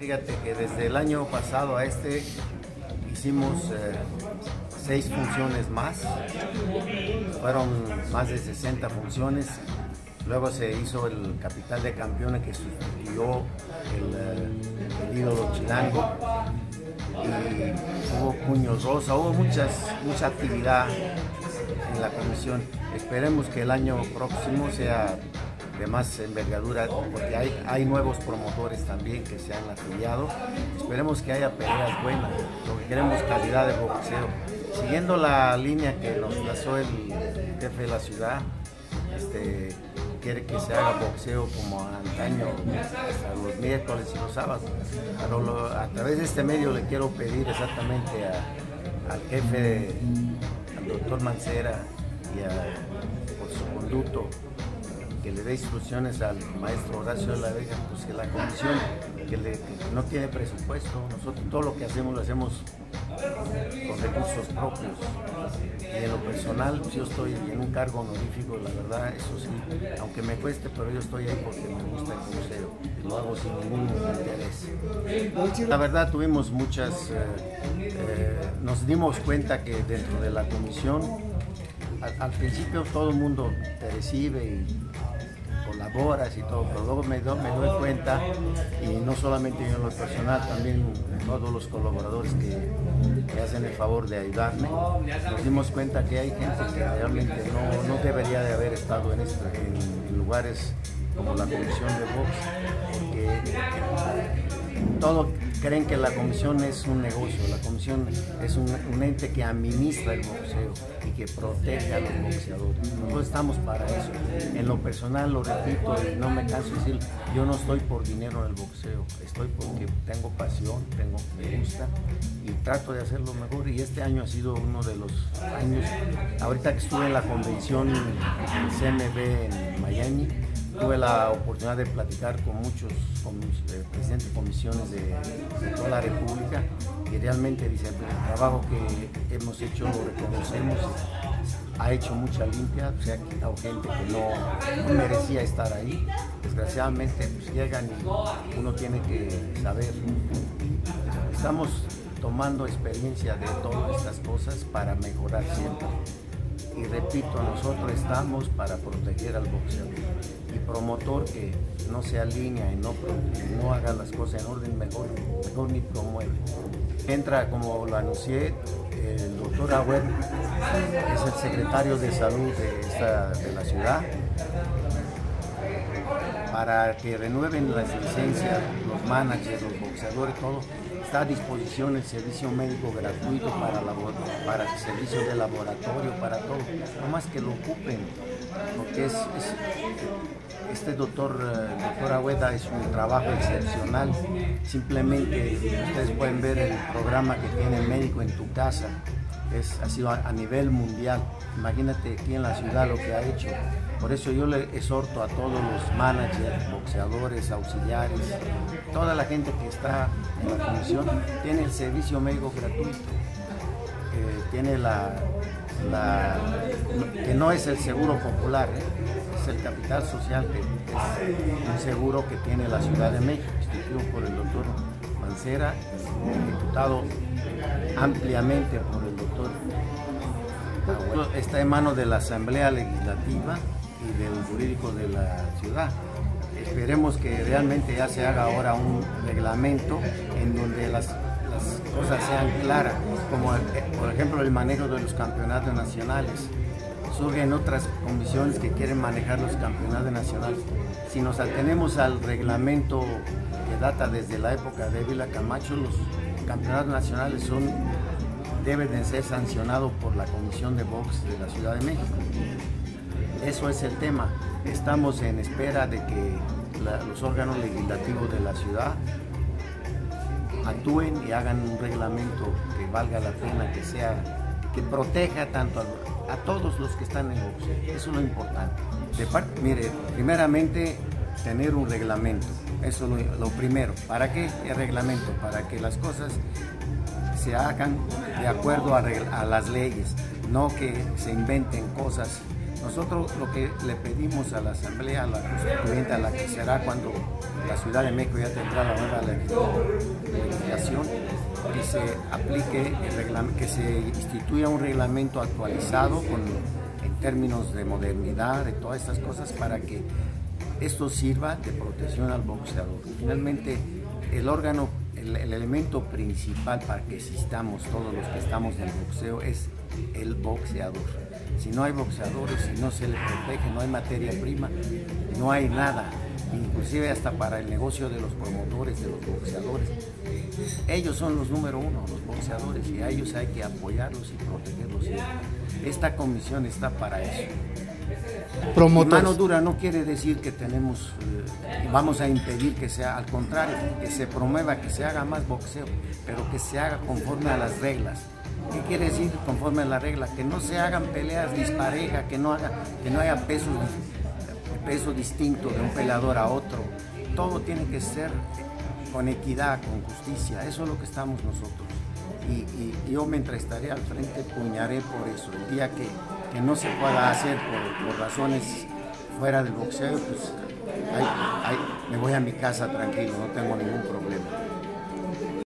Fíjate que desde el año pasado a este hicimos eh, seis funciones más, fueron más de 60 funciones. Luego se hizo el Capital de Campeones que sustituyó el, eh, el ídolo chilango y hubo puños rosa, hubo muchas, mucha actividad en la comisión. Esperemos que el año próximo sea de más envergadura, porque hay, hay nuevos promotores también que se han afiliado. Esperemos que haya peleas buenas, lo que queremos calidad de boxeo. Siguiendo la línea que nos trazó el jefe de la ciudad, este, quiere que se haga boxeo como antaño, hasta los miércoles y los sábados. Pero a través de este medio le quiero pedir exactamente a- al jefe, al doctor Mancera y a, por su conducto, que le dé instrucciones al maestro Horacio de la Vega, pues que la comisión que, no tiene presupuesto, nosotros todo lo que hacemos lo hacemos con recursos propios. Y en lo personal, pues, yo estoy en un cargo honorífico, la verdad, eso sí, aunque me cueste, pero yo estoy ahí porque me gusta el y lo hago sin ningún interés. La verdad, tuvimos muchas, eh, eh, nos dimos cuenta que dentro de la comisión, al principio todo el mundo te recibe y colaboras y todo, pero luego me, do- me doy cuenta, y no solamente yo en lo personal, también todos los colaboradores que, que hacen el favor de ayudarme, nos dimos cuenta que hay gente que realmente no, no debería de haber estado en, este- lugares como la comisión de porque todo creen que la comisión es un negocio, la comisión es un, ente que administra el boxeo y que protege a los boxeadores. Nosotros estamos para eso. En lo personal, lo repito no me canso de decir, yo no estoy por dinero en el boxeo, estoy porque tengo pasión, tengo, me gusta y trato de hacerlo mejor y este año ha sido uno de los años, ahorita que estuve en la convención CMB en Miami, tuve la oportunidad de platicar con muchos comis- eh, presidentes de comisiones de, toda la República y realmente dicen, "Pues, el trabajo que hemos hecho lo reconocemos, ha hecho mucha limpia, se ha quitado gente que no, no merecía estar ahí. Desgraciadamente pues, llegan y uno tiene que saber. Estamos tomando experiencia de todas estas cosas para mejorar siempre. Y repito, nosotros estamos para proteger al boxeador. Promotor que no se alinea y no, no haga las cosas en orden, mejor, mejor ni promueve. Entra, como lo anuncié, el doctor Agüer, es el secretario de salud de, esta, de la ciudad, para que renueven las licencias, los managers, los boxeadores, todo. Está a disposición el servicio médico gratuito para, labo- para el servicio de laboratorio, para todo. No más que lo ocupen, porque es, es- este doctor, eh, doctor Agüeda es un trabajo excepcional. Simplemente ustedes pueden ver el programa que tiene el médico en tu casa. Es, ha sido a nivel mundial. Imagínate aquí en la ciudad lo que ha hecho. Por eso yo le exhorto a todos los managers, boxeadores, auxiliares, toda la gente que está en la comisión, tiene el servicio médico gratuito. Tiene la, que no es el seguro popular, ¿eh? es el capital social, que es un seguro que tiene la Ciudad de México, instituido por el doctor Mancera, ejecutado ampliamente por el doctor. Está en manos de la Asamblea Legislativa y del jurídico de la ciudad. Esperemos que realmente ya se haga ahora un reglamento en donde las, cosas sean claras, como eh, por ejemplo el manejo de los campeonatos nacionales. Surgen otras comisiones que quieren manejar los campeonatos nacionales. Si nos atenemos al reglamento que data desde la época de Vila Camacho, los campeonatos nacionales deben de ser sancionados por la Comisión de Box de la Ciudad de México. Eso es el tema. Estamos en espera de que los órganos legislativos de la ciudad actúen y hagan un reglamento que valga la pena, que sea, que proteja tanto a, todos los que están en boxeo. Eso es lo importante. Mire, primeramente tener un reglamento. Eso es lo, primero. ¿Para qué el reglamento? Para que las cosas se hagan de acuerdo a las leyes, no que se inventen cosas. Nosotros lo que le pedimos a la Asamblea, a la Constituyente, a la que será cuando la Ciudad de México ya tendrá la nueva legislación, que se aplique, el que se instituya un reglamento actualizado con, en términos de modernidad, de todas estas cosas, para que esto sirva de protección al boxeador. Finalmente, el órgano, el, elemento principal para que existamos todos los que estamos en el boxeo es el boxeador. Si no hay boxeadores, si no se le protege, no hay materia prima, no hay nada, inclusive hasta para el negocio de los promotores, de los boxeadores. Ellos son los número uno, los boxeadores, y a ellos hay que apoyarlos y protegerlos. Esta comisión está para eso. Mano dura no quiere decir que tenemos, eh, vamos a impedir que sea, al contrario, que se promueva, que se haga más boxeo, pero que se haga conforme a las reglas. ¿Qué quiere decir conforme a la regla? Que no se hagan peleas disparejas, que no, haga, que no haya peso, peso distinto de un peleador a otro. Todo tiene que ser con equidad, con justicia. Eso es lo que estamos nosotros. Y, yo mientras estaré al frente puñaré por eso. El día que, no se pueda hacer por, razones fuera del boxeo, pues me voy a mi casa tranquilo, no tengo ningún problema.